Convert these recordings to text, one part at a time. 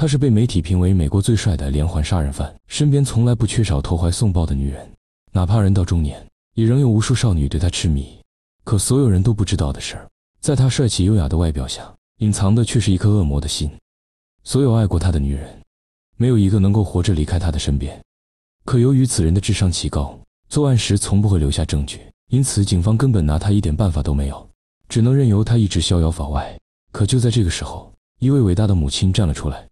他是被媒体评为美国最帅的连环杀人犯，身边从来不缺少投怀送抱的女人，哪怕人到中年，也仍有无数少女对他痴迷。可所有人都不知道的是，在他帅气优雅的外表下，隐藏的却是一颗恶魔的心。所有爱过他的女人，没有一个能够活着离开他的身边。可由于此人的智商奇高，作案时从不会留下证据，因此警方根本拿他一点办法都没有，只能任由他一直逍遥法外。可就在这个时候，一位伟大的母亲站了出来。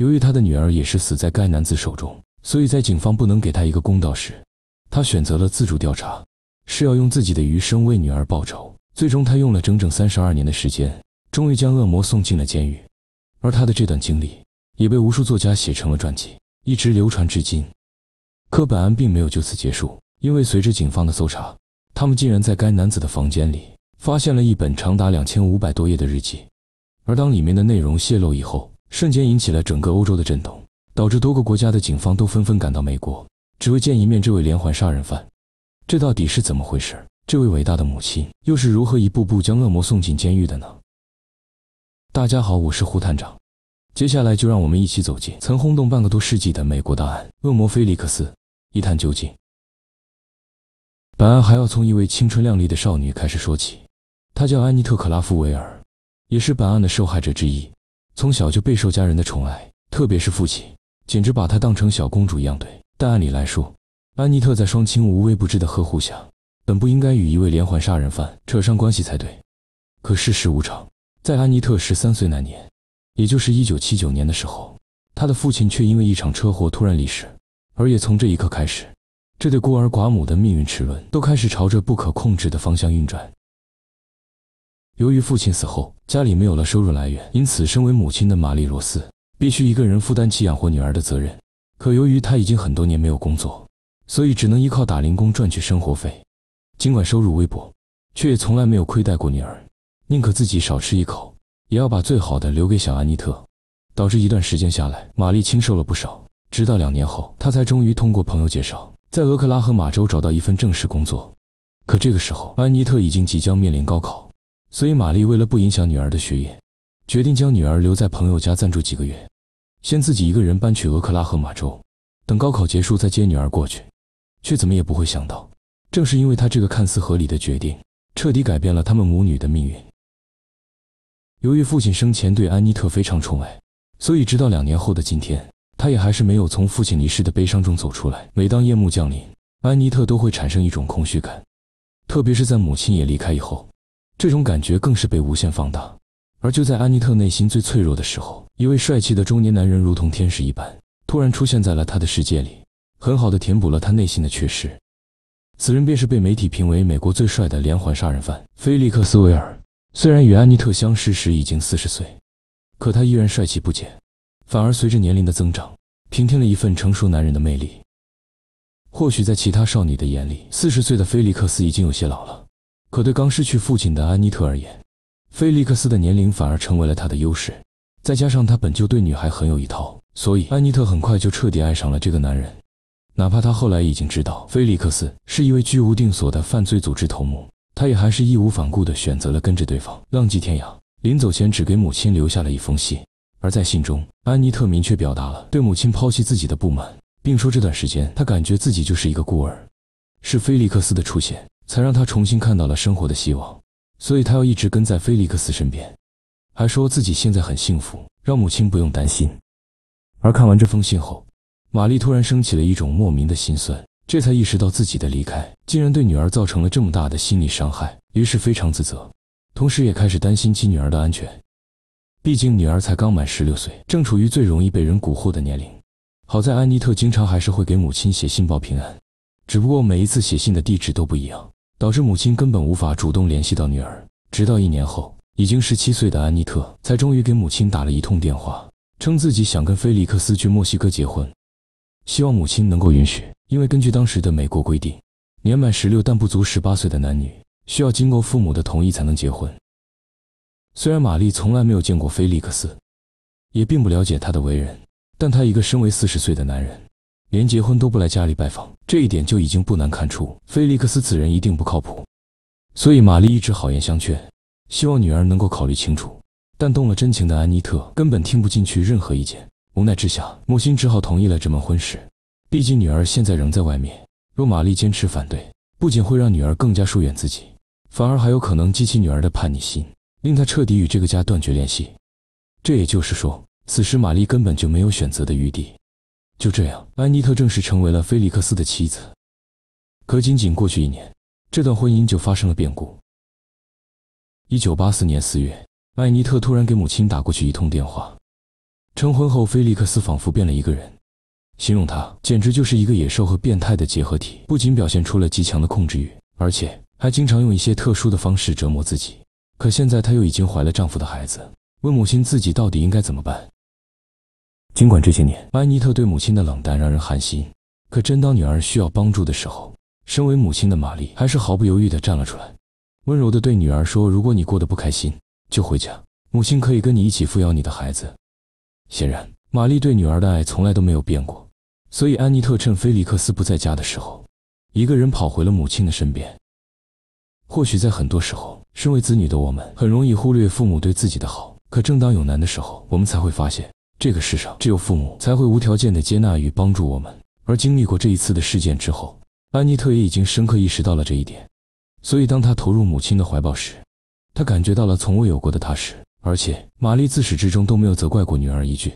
由于他的女儿也是死在该男子手中，所以在警方不能给他一个公道时，他选择了自主调查，是要用自己的余生为女儿报仇。最终，他用了整整三十二年的时间，终于将恶魔送进了监狱。而他的这段经历也被无数作家写成了传记，一直流传至今。可本案并没有就此结束，因为随着警方的搜查，他们竟然在该男子的房间里发现了一本长达两千五百多页的日记。而当里面的内容泄露以后，瞬间引起了整个欧洲的震动，导致多个国家的警方都纷纷赶到美国，只为见一面这位连环杀人犯。这到底是怎么回事？这位伟大的母亲又是如何一步步将恶魔送进监狱的呢？大家好，我是胡探长。接下来就让我们一起走进曾轰动半个多世纪的美国大案——恶魔菲利克斯，一探究竟。本案还要从一位青春靓丽的少女开始说起，她叫安妮特·克拉夫维尔，也是本案的受害者之一。从小就备受家人的宠爱，特别是父亲，简直把她当成小公主一样对。但按理来说，安妮特在双亲无微不至的呵护下，本不应该与一位连环杀人犯扯上关系才对。可世事无常，在安妮特十三岁那年，也就是一九七九年的时候，她的父亲却因为一场车祸突然离世。而也从这一刻开始，这对孤儿寡母的命运齿轮都开始朝着不可控制的方向运转。由于父亲死后，家里没有了收入来源，因此身为母亲的玛丽罗斯必须一个人负担起养活女儿的责任。可由于她已经很多年没有工作，所以只能依靠打零工赚取生活费。尽管收入微薄，却也从来没有亏待过女儿，宁可自己少吃一口，也要把最好的留给小安妮特。导致一段时间下来，玛丽清瘦了不少。直到两年后，她才终于通过朋友介绍，在俄克拉荷马州找到一份正式工作。可这个时候，安妮特已经即将面临高考。所以，玛丽为了不影响女儿的学业，决定将女儿留在朋友家暂住几个月，先自己一个人搬去俄克拉荷马州，等高考结束再接女儿过去。却怎么也不会想到，正是因为她这个看似合理的决定，彻底改变了他们母女的命运。由于父亲生前对安妮特非常宠爱，所以直到两年后的今天，他也还是没有从父亲离世的悲伤中走出来。每当夜幕降临，安妮特都会产生一种空虚感，特别是在母亲也离开以后。这种感觉更是被无限放大，而就在安妮特内心最脆弱的时候，一位帅气的中年男人如同天使一般，突然出现在了她的世界里，很好的填补了她内心的缺失。此人便是被媒体评为美国最帅的连环杀人犯菲利克斯·维尔。虽然与安妮特相识时已经四十岁，可他依然帅气不减，反而随着年龄的增长，平添了一份成熟男人的魅力。或许在其他少女的眼里，四十岁的菲利克斯已经有些老了。可对刚失去父亲的安妮特而言，菲利克斯的年龄反而成为了他的优势。再加上他本就对女孩很有一套，所以安妮特很快就彻底爱上了这个男人。哪怕他后来已经知道菲利克斯是一位居无定所的犯罪组织头目，他也还是义无反顾地选择了跟着对方，浪迹天涯。临走前只给母亲留下了一封信，而在信中，安妮特明确表达了对母亲抛弃自己的不满，并说这段时间她感觉自己就是一个孤儿。是菲利克斯的出现。才让他重新看到了生活的希望，所以他要一直跟在菲利克斯身边，还说自己现在很幸福，让母亲不用担心。而看完这封信后，玛丽突然升起了一种莫名的心酸，这才意识到自己的离开竟然对女儿造成了这么大的心理伤害，于是非常自责，同时也开始担心起女儿的安全。毕竟女儿才刚满十六岁，正处于最容易被人蛊惑的年龄。好在安妮特经常还是会给母亲写信报平安，只不过每一次写信的地址都不一样。导致母亲根本无法主动联系到女儿，直到一年后，已经十七岁的安妮特才终于给母亲打了一通电话，称自己想跟菲利克斯去墨西哥结婚，希望母亲能够允许。因为根据当时的美国规定，年满十六但不足十八岁的男女需要经过父母的同意才能结婚。虽然玛丽从来没有见过菲利克斯，也并不了解他的为人，但他一个身为四十岁的男人。连结婚都不来家里拜访，这一点就已经不难看出，菲利克斯此人一定不靠谱。所以玛丽一直好言相劝，希望女儿能够考虑清楚，但动了真情的安妮特根本听不进去任何意见。无奈之下，母亲只好同意了这门婚事。毕竟女儿现在仍在外面，若玛丽坚持反对，不仅会让女儿更加疏远自己，反而还有可能激起女儿的叛逆心，令她彻底与这个家断绝联系。这也就是说，此时玛丽根本就没有选择的余地。就这样，安妮特正式成为了菲利克斯的妻子。可仅仅过去一年，这段婚姻就发生了变故。一九八四年四月，艾妮特突然给母亲打过去一通电话。成婚后，菲利克斯仿佛变了一个人。形容他简直就是一个野兽和变态的结合体，不仅表现出了极强的控制欲，而且还经常用一些特殊的方式折磨自己。可现在她又已经怀了丈夫的孩子，问母亲自己到底应该怎么办？尽管这些年安妮特对母亲的冷淡让人寒心，可真当女儿需要帮助的时候，身为母亲的玛丽还是毫不犹豫地站了出来，温柔地对女儿说：“如果你过得不开心，就回家，母亲可以跟你一起抚养你的孩子。”显然，玛丽对女儿的爱从来都没有变过。所以，安妮特趁菲利克斯不在家的时候，一个人跑回了母亲的身边。或许在很多时候，身为子女的我们很容易忽略父母对自己的好，可正当有难的时候，我们才会发现，这个世上只有父母才会无条件的接纳与帮助我们。而经历过这一次的事件之后，安妮特也已经深刻意识到了这一点。所以，当她投入母亲的怀抱时，她感觉到了从未有过的踏实。而且，玛丽自始至终都没有责怪过女儿一句，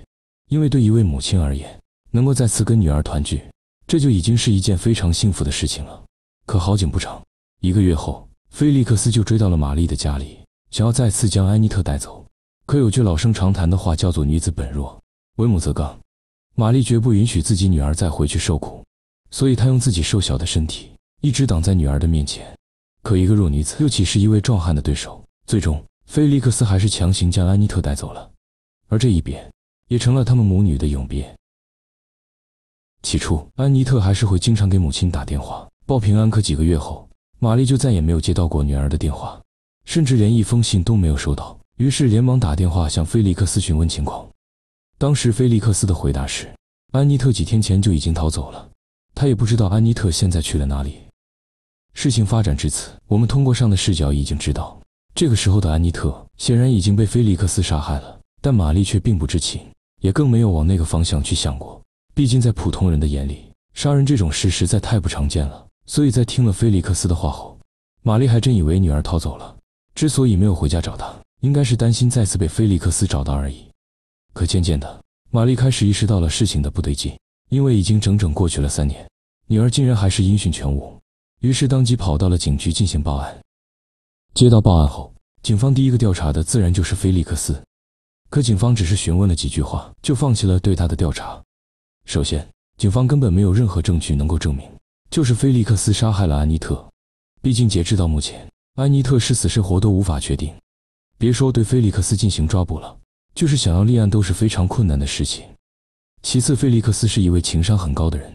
因为对一位母亲而言，能够再次跟女儿团聚，这就已经是一件非常幸福的事情了。可好景不长，一个月后，菲利克斯就追到了玛丽的家里，想要再次将安妮特带走。可有句老生常谈的话叫做“女子本弱，为母则刚”，玛丽绝不允许自己女儿再回去受苦，所以她用自己瘦小的身体一直挡在女儿的面前。可一个弱女子又岂是一位壮汉的对手？最终，菲利克斯还是强行将安妮特带走了，而这一别也成了他们母女的永别。起初，安妮特还是会经常给母亲打电话报平安。可几个月后，玛丽就再也没有接到过女儿的电话，甚至连一封信都没有收到。于是，连忙打电话向菲利克斯询问情况。当时，菲利克斯的回答是：安妮特几天前就已经逃走了，他也不知道安妮特现在去了哪里。事情发展至此，我们通过上的视角已经知道，这个时候的安妮特显然已经被菲利克斯杀害了，但玛丽却并不知情，也更没有往那个方向去想过。毕竟，在普通人的眼里，杀人这种事实在太不常见了。所以在听了菲利克斯的话后，玛丽还真以为女儿逃走了。之所以没有回家找她，应该是担心再次被菲利克斯找到而已。可渐渐的，玛丽开始意识到了事情的不对劲，因为已经整整过去了三年，女儿竟然还是音讯全无。于是当即跑到了警局进行报案。接到报案后，警方第一个调查的自然就是菲利克斯。可警方只是询问了几句话，就放弃了对他的调查。首先，警方根本没有任何证据能够证明就是菲利克斯杀害了安妮特。毕竟，截至到目前，安妮特是死是活都无法确定。别说对菲利克斯进行抓捕了，就是想要立案都是非常困难的事情。其次，菲利克斯是一位情商很高的人，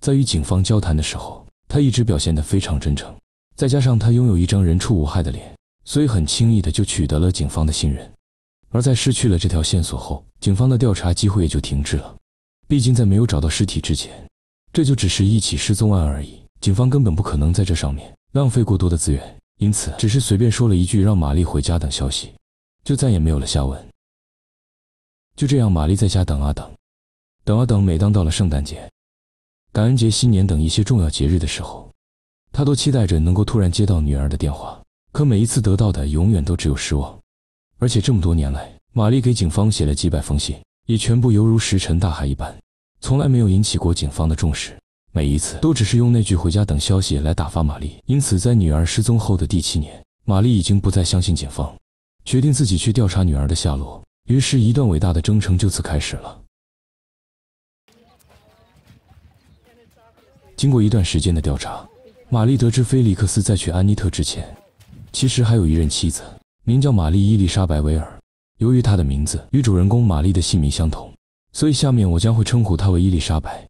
在与警方交谈的时候，他一直表现得非常真诚。再加上他拥有一张人畜无害的脸，所以很轻易的就取得了警方的信任。而在失去了这条线索后，警方的调查几乎也就停滞了。毕竟，在没有找到尸体之前，这就只是一起失踪案而已。警方根本不可能在这上面浪费过多的资源，因此只是随便说了一句让玛丽回家等消息，就再也没有了下文。就这样，玛丽在家等啊等，等啊等。每当到了圣诞节、感恩节、新年等一些重要节日的时候，她都期待着能够突然接到女儿的电话。可每一次得到的永远都只有失望。而且这么多年来，玛丽给警方写了几百封信。也全部犹如石沉大海一般，从来没有引起过警方的重视。每一次都只是用那句“回家等消息”来打发玛丽。因此，在女儿失踪后的第七年，玛丽已经不再相信警方，决定自己去调查女儿的下落。于是，一段伟大的征程就此开始了。经过一段时间的调查，玛丽得知菲利克斯在娶安妮特之前，其实还有一任妻子，名叫玛丽伊丽莎白·维尔。由于她的名字与主人公玛丽的姓名相同，所以下面我将会称呼她为伊丽莎白。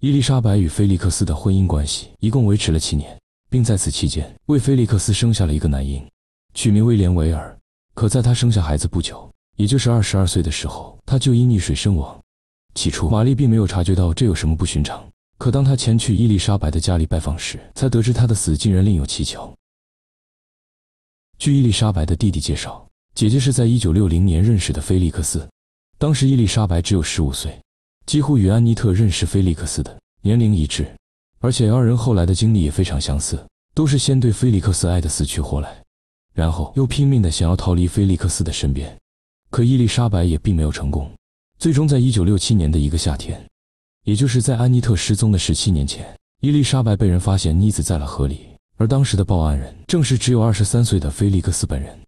伊丽莎白与菲利克斯的婚姻关系一共维持了七年，并在此期间为菲利克斯生下了一个男婴，取名威廉·维尔。可在他生下孩子不久，也就是二十二岁的时候，他就因溺水身亡。起初，玛丽并没有察觉到这有什么不寻常，可当她前去伊丽莎白的家里拜访时，才得知他的死竟然另有蹊跷。据伊丽莎白的弟弟介绍。姐姐是在一九六零年认识的菲利克斯，当时伊丽莎白只有十五岁，几乎与安妮特认识菲利克斯的年龄一致，而且二人后来的经历也非常相似，都是先对菲利克斯爱得死去活来，然后又拼命的想要逃离菲利克斯的身边，可伊丽莎白也并没有成功，最终在一九六七年的一个夏天，也就是在安妮特失踪的十七年前，伊丽莎白被人发现溺死在了河里，而当时的报案人正是只有二十三岁的菲利克斯本人。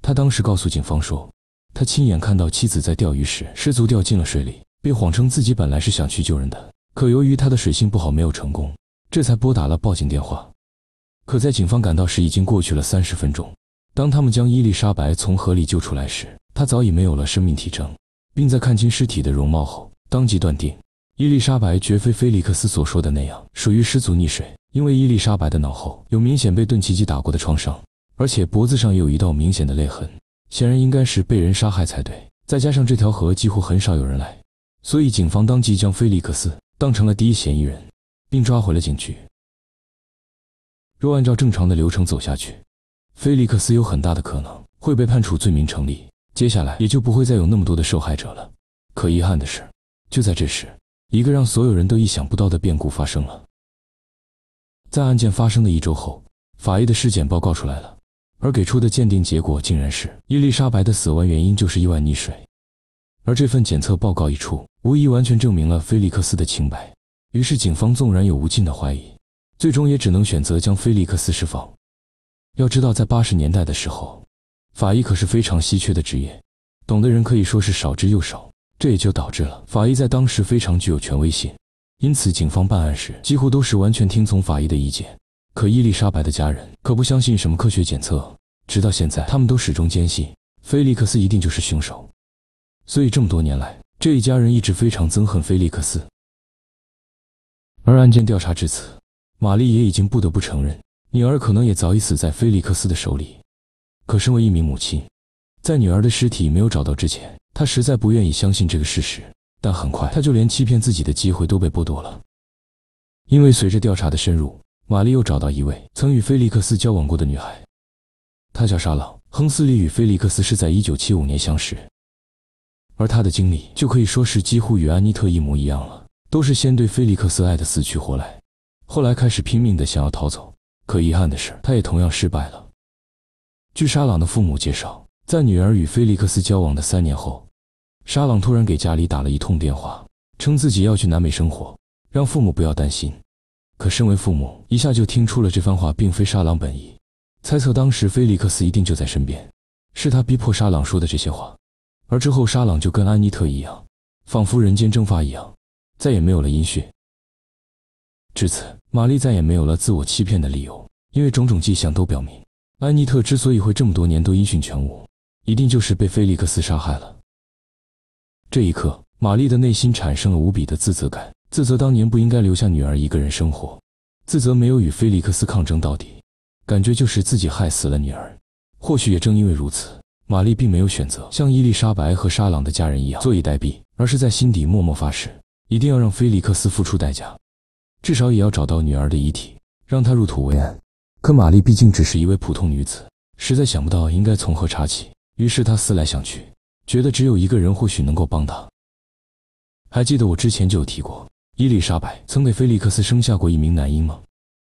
他当时告诉警方说，他亲眼看到妻子在钓鱼时失足掉进了水里，并谎称自己本来是想去救人的，可由于他的水性不好没有成功，这才拨打了报警电话。可在警方赶到时，已经过去了三十分钟。当他们将伊丽莎白从河里救出来时，她早已没有了生命体征，并在看清尸体的容貌后，当即断定伊丽莎白绝非菲利克斯所说的那样属于失足溺水，因为伊丽莎白的脑后有明显被钝器击打过的创伤。而且脖子上也有一道明显的勒痕，显然应该是被人杀害才对。再加上这条河几乎很少有人来，所以警方当即将菲利克斯当成了第一嫌疑人，并抓回了警局。若按照正常的流程走下去，菲利克斯有很大的可能会被判处罪名成立，接下来也就不会再有那么多的受害者了。可遗憾的是，就在这时，一个让所有人都意想不到的变故发生了。在案件发生的一周后，法医的尸检报告出来了。而给出的鉴定结果竟然是伊丽莎白的死亡原因就是意外溺水，而这份检测报告一出，无疑完全证明了菲利克斯的清白。于是警方纵然有无尽的怀疑，最终也只能选择将菲利克斯释放。要知道，在八十年代的时候，法医可是非常稀缺的职业，懂的人可以说是少之又少，这也就导致了法医在当时非常具有权威性。因此，警方办案时几乎都是完全听从法医的意见。可伊丽莎白的家人可不相信什么科学检测，直到现在，他们都始终坚信菲利克斯一定就是凶手。所以这么多年来，这一家人一直非常憎恨菲利克斯。而案件调查至此，玛丽也已经不得不承认，女儿可能也早已死在菲利克斯的手里。可身为一名母亲，在女儿的尸体没有找到之前，她实在不愿意相信这个事实。但很快，她就连欺骗自己的机会都被剥夺了，因为随着调查的深入。玛丽又找到一位曾与菲利克斯交往过的女孩，她叫莎朗·亨斯利，与菲利克斯是在1975年相识，而他的经历就可以说是几乎与安妮特一模一样了，都是先对菲利克斯爱得死去活来，后来开始拼命的想要逃走，可遗憾的是，他也同样失败了。据沙朗的父母介绍，在女儿与菲利克斯交往的三年后，沙朗突然给家里打了一通电话，称自己要去南美生活，让父母不要担心。可身为父母，一下就听出了这番话并非沙朗本意，猜测当时菲利克斯一定就在身边，是他逼迫沙朗说的这些话。而之后，沙朗就跟安妮特一样，仿佛人间蒸发一样，再也没有了音讯。至此，玛丽再也没有了自我欺骗的理由，因为种种迹象都表明，安妮特之所以会这么多年都音讯全无，一定就是被菲利克斯杀害了。这一刻，玛丽的内心产生了无比的自责感。自责当年不应该留下女儿一个人生活，自责没有与菲利克斯抗争到底，感觉就是自己害死了女儿。或许也正因为如此，玛丽并没有选择像伊丽莎白和沙朗的家人一样坐以待毙，而是在心底默默发誓，一定要让菲利克斯付出代价，至少也要找到女儿的遗体，让她入土为安。可玛丽毕竟只是一位普通女子，实在想不到应该从何查起，于是她思来想去，觉得只有一个人或许能够帮她。还记得我之前就有提过。伊丽莎白曾给菲利克斯生下过一名男婴吗？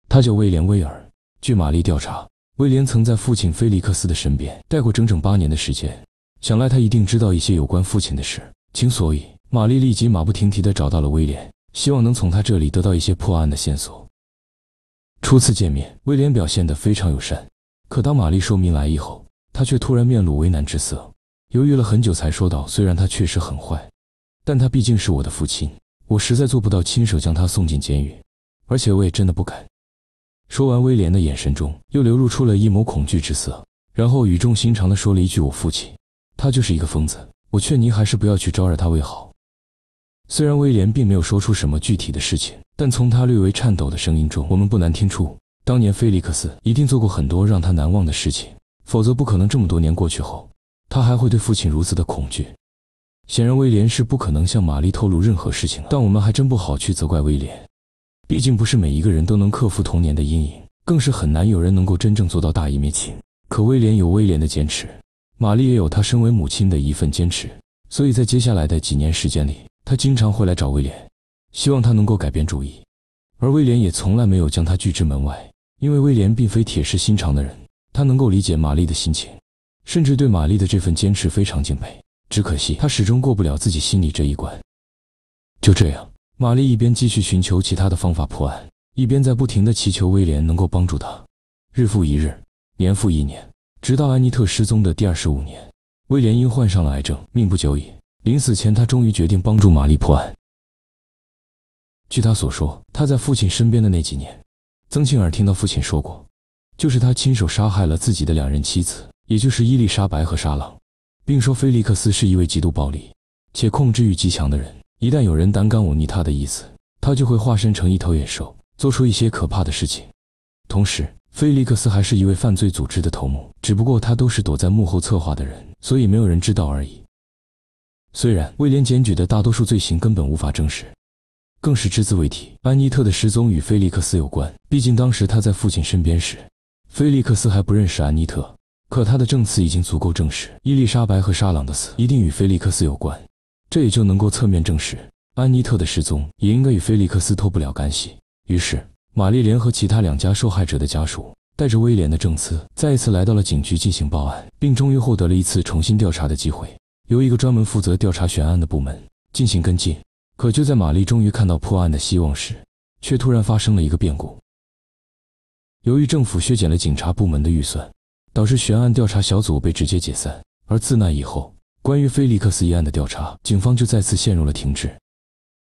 他叫威廉·威尔。据玛丽调查，威廉曾在父亲菲利克斯的身边待过整整八年的时间，想来他一定知道一些有关父亲的事情。所以，玛丽立即马不停蹄地找到了威廉，希望能从他这里得到一些破案的线索。初次见面，威廉表现得非常友善，可当玛丽说明来意后，他却突然面露为难之色，犹豫了很久才说道：“虽然他确实很坏，但他毕竟是我的父亲。”我实在做不到亲手将他送进监狱，而且我也真的不敢。说完，威廉的眼神中又流露出了一抹恐惧之色，然后语重心长地说了一句：“我父亲，他就是一个疯子。我劝您还是不要去招惹他为好。”虽然威廉并没有说出什么具体的事情，但从他略微颤抖的声音中，我们不难听出，当年菲利克斯一定做过很多让他难忘的事情，否则不可能这么多年过去后，他还会对父亲如此的恐惧。显然，威廉是不可能向玛丽透露任何事情的。但我们还真不好去责怪威廉，毕竟不是每一个人都能克服童年的阴影，更是很难有人能够真正做到大义灭亲。可威廉有威廉的坚持，玛丽也有她身为母亲的一份坚持，所以在接下来的几年时间里，她经常会来找威廉，希望他能够改变主意，而威廉也从来没有将她拒之门外，因为威廉并非铁石心肠的人，他能够理解玛丽的心情，甚至对玛丽的这份坚持非常敬佩。只可惜他始终过不了自己心里这一关。就这样，玛丽一边继续寻求其他的方法破案，一边在不停地祈求威廉能够帮助她。日复一日，年复一年。直到安妮特失踪的第二十五年，威廉因患上了癌症，命不久矣。临死前，他终于决定帮助玛丽破案。据他所说，他在父亲身边的那几年，曾庆尔听到父亲说过，就是他亲手杀害了自己的两任妻子，也就是伊丽莎白和沙朗，并说菲利克斯是一位极度暴力且控制欲极强的人。一旦有人胆敢忤逆他的意思，他就会化身成一头野兽，做出一些可怕的事情。同时，菲利克斯还是一位犯罪组织的头目，只不过他都是躲在幕后策划的人，所以没有人知道而已。虽然威廉检举的大多数罪行根本无法证实，更是只字未提安妮特的失踪与菲利克斯有关。毕竟当时他在父亲身边时，菲利克斯还不认识安妮特。可他的证词已经足够证实伊丽莎白和沙朗的死一定与菲利克斯有关，这也就能够侧面证实安妮特的失踪也应该与菲利克斯脱不了干系。于是。玛丽联合其他两家受害者的家属，带着威廉的证词，再一次来到了警局进行报案，并终于获得了一次重新调查的机会，由一个专门负责调查悬案的部门进行跟进。可就在玛丽终于看到破案的希望时，却突然发生了一个变故。由于政府削减了警察部门的预算，导致悬案调查小组被直接解散。而自那以后，关于菲利克斯一案的调查，警方就再次陷入了停滞，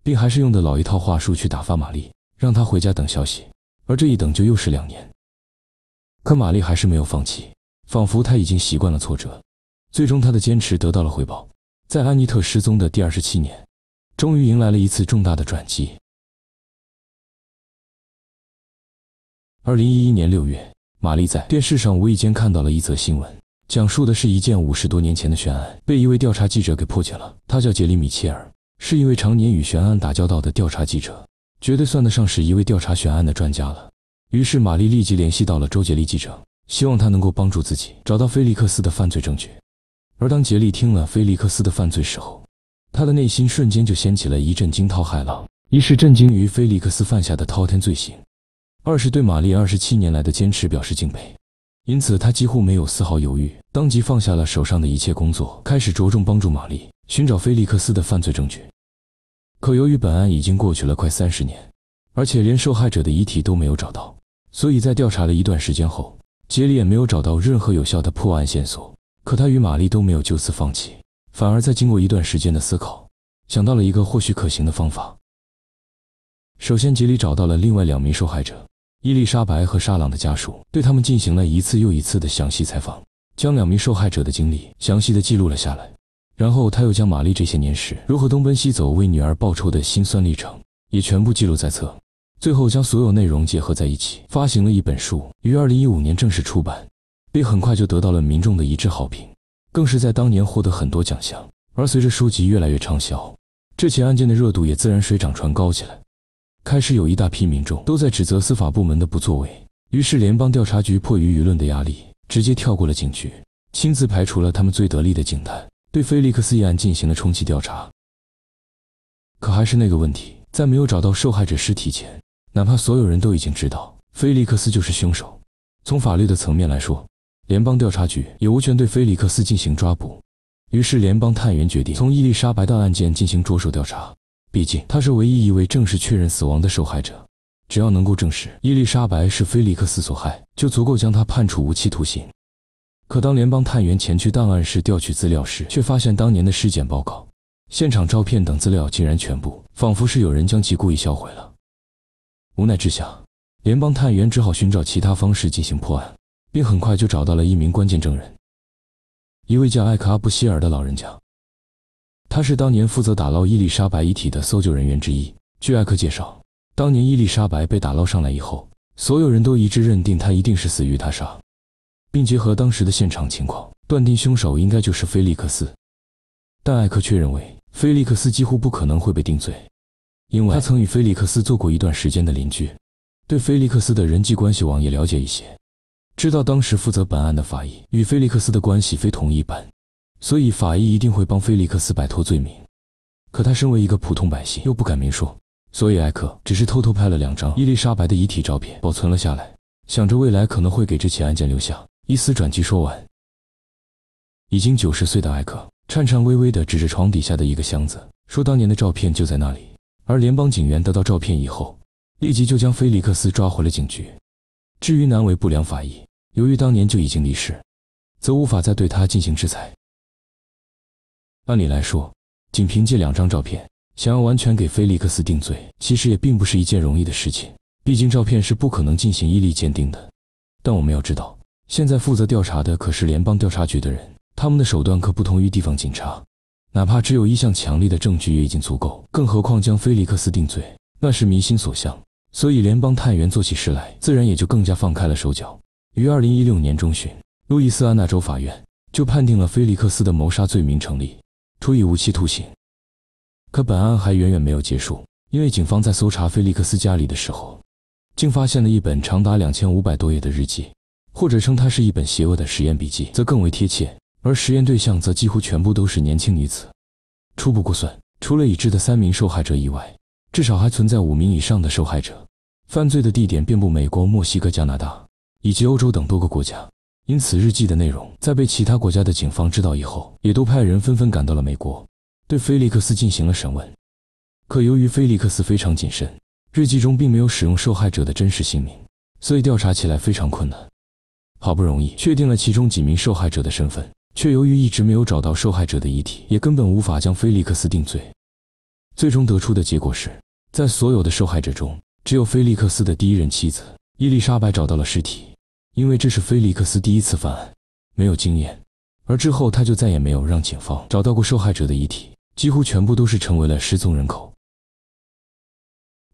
并还是用的老一套话术去打发玛丽。让她回家等消息，而这一等就又是两年。可玛丽还是没有放弃，仿佛她已经习惯了挫折。最终，她的坚持得到了回报。在安妮特失踪的第二十七年，终于迎来了一次重大的转机。二零一一年六月，玛丽在电视上无意间看到了一则新闻，讲述的是一件五十多年前的悬案被一位调查记者给破解了。他叫杰里米·切尔，是一位常年与悬案打交道的调查记者。绝对算得上是一位调查悬案的专家了。于是，玛丽立即联系到了周杰利记者，希望他能够帮助自己找到菲利克斯的犯罪证据。而当杰利听了菲利克斯的犯罪时候，他的内心瞬间就掀起了一阵惊涛骇浪：一是震惊于菲利克斯犯下的滔天罪行，二是对玛丽二十七年来的坚持表示敬佩。因此，他几乎没有丝毫犹豫，当即放下了手上的一切工作，开始着重帮助玛丽寻找菲利克斯的犯罪证据。可由于本案已经过去了快三十年，而且连受害者的遗体都没有找到，所以在调查了一段时间后，杰里也没有找到任何有效的破案线索。可他与玛丽都没有就此放弃，反而在经过一段时间的思考，想到了一个或许可行的方法。首先，杰里找到了另外两名受害者伊丽莎白和沙朗的家属，对他们进行了一次又一次的详细采访，将两名受害者的经历详细的记录了下来。然后他又将玛丽这些年时如何东奔西走为女儿报仇的辛酸历程也全部记录在册，最后将所有内容结合在一起，发行了一本书，于二零一五年正式出版，并很快就得到了民众的一致好评，更是在当年获得很多奖项。而随着书籍越来越畅销，这起案件的热度也自然水涨船高起来。开始有一大批民众都在指责司法部门的不作为，于是联邦调查局迫于舆论的压力，直接跳过了警局，亲自排除了他们最得力的警探。对菲利克斯一案进行了重启调查，可还是那个问题，在没有找到受害者尸体前，哪怕所有人都已经知道菲利克斯就是凶手，从法律的层面来说，联邦调查局也无权对菲利克斯进行抓捕。于是，联邦探员决定从伊丽莎白的案件进行着手调查，毕竟他是唯一一位正式确认死亡的受害者。只要能够证实伊丽莎白是菲利克斯所害，就足够将他判处无期徒刑。可当联邦探员前去档案室调取资料时，却发现当年的尸检报告、现场照片等资料竟然全部，仿佛是有人将其故意销毁了。无奈之下，联邦探员只好寻找其他方式进行破案，并很快就找到了一名关键证人，一位叫艾克阿布希尔的老人家。他是当年负责打捞伊丽莎白遗体的搜救人员之一。据艾克介绍，当年伊丽莎白被打捞上来以后，所有人都一致认定她一定是死于他杀。并结合当时的现场情况，断定凶手应该就是菲利克斯。但艾克却认为，菲利克斯几乎不可能会被定罪，因为他曾与菲利克斯做过一段时间的邻居，对菲利克斯的人际关系网也了解一些。知道当时负责本案的法医与菲利克斯的关系非同一般，所以法医一定会帮菲利克斯摆脱罪名。可他身为一个普通百姓，又不敢明说，所以艾克只是偷偷拍了两张伊丽莎白的遗体照片，保存了下来，想着未来可能会给这起案件留下一丝转机。说完，已经九十岁的艾克颤颤巍巍地指着床底下的一个箱子，说：“当年的照片就在那里。”而联邦警员得到照片以后，立即就将菲利克斯抓回了警局。至于难为不良法医，由于当年就已经离世，则无法再对他进行制裁。按理来说，仅凭借两张照片，想要完全给菲利克斯定罪，其实也并不是一件容易的事情。毕竟照片是不可能进行依力鉴定的。但我们要知道，现在负责调查的可是联邦调查局的人，他们的手段可不同于地方警察。哪怕只有一项强力的证据也已经足够，更何况将菲利克斯定罪，那是民心所向。所以联邦探员做起事来，自然也就更加放开了手脚。于二零一六年中旬，路易斯安那州法院就判定了菲利克斯的谋杀罪名成立，处以无期徒刑。可本案还远远没有结束，因为警方在搜查菲利克斯家里的时候，竟发现了一本长达两千五百多页的日记，或者称它是一本邪恶的实验笔记，则更为贴切。而实验对象则几乎全部都是年轻女子。初步估算，除了已知的三名受害者以外，至少还存在五名以上的受害者。犯罪的地点遍布美国、墨西哥、加拿大以及欧洲等多个国家。因此，日记的内容在被其他国家的警方知道以后，也都派人纷纷赶到了美国，对菲利克斯进行了审问。可由于菲利克斯非常谨慎，日记中并没有使用受害者的真实姓名，所以调查起来非常困难。好不容易确定了其中几名受害者的身份。却由于一直没有找到受害者的遗体，也根本无法将菲利克斯定罪。最终得出的结果是，在所有的受害者中，只有菲利克斯的第一任妻子伊丽莎白找到了尸体，因为这是菲利克斯第一次犯案，没有经验。而之后他就再也没有让警方找到过受害者的遗体，几乎全部都是成为了失踪人口。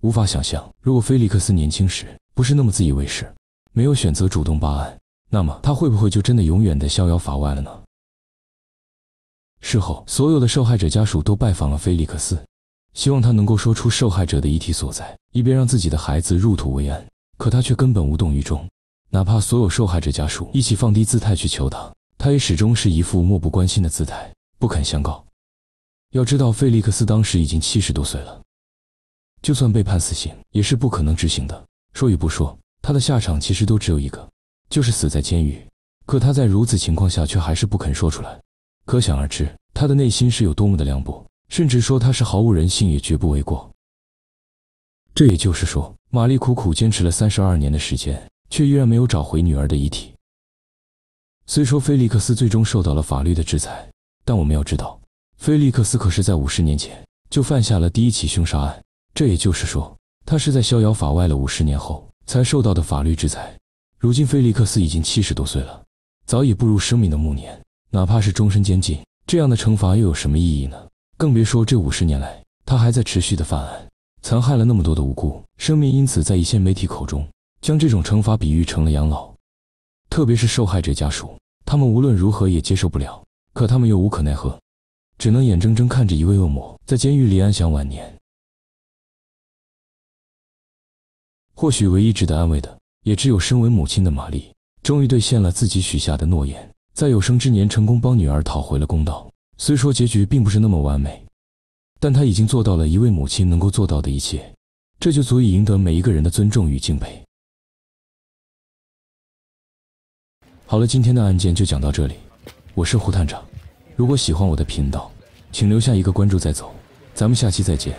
无法想象，如果菲利克斯年轻时不是那么自以为是，没有选择主动报案，那么他会不会就真的永远的逍遥法外了呢？事后，所有的受害者家属都拜访了菲利克斯，希望他能够说出受害者的遗体所在，以便让自己的孩子入土为安。可他却根本无动于衷，哪怕所有受害者家属一起放低姿态去求他，他也始终是一副漠不关心的姿态，不肯相告。要知道，费利克斯当时已经七十多岁了，就算被判死刑，也是不可能执行的。说与不说，他的下场其实都只有一个，就是死在监狱。可他在如此情况下，却还是不肯说出来。可想而知，他的内心是有多么的凉薄，甚至说他是毫无人性也绝不为过。这也就是说，玛丽苦苦坚持了三十二年的时间，却依然没有找回女儿的遗体。虽说菲利克斯最终受到了法律的制裁，但我们要知道，菲利克斯可是在五十年前就犯下了第一起凶杀案。这也就是说，他是在逍遥法外了五十年后才受到的法律制裁。如今，菲利克斯已经七十多岁了，早已步入生命的暮年。哪怕是终身监禁，这样的惩罚又有什么意义呢？更别说这五十年来，他还在持续的犯案，残害了那么多的无辜生命。因此，在一些媒体口中，将这种惩罚比喻成了养老。特别是受害者家属，他们无论如何也接受不了，可他们又无可奈何，只能眼睁睁看着一位恶魔在监狱里安享晚年。或许唯一值得安慰的，也只有身为母亲的玛丽，终于兑现了自己许下的诺言。在有生之年成功帮女儿讨回了公道，虽说结局并不是那么完美，但她已经做到了一位母亲能够做到的一切，这就足以赢得每一个人的尊重与敬佩。好了，今天的案件就讲到这里，我是胡探长。如果喜欢我的频道，请留下一个关注再走，咱们下期再见。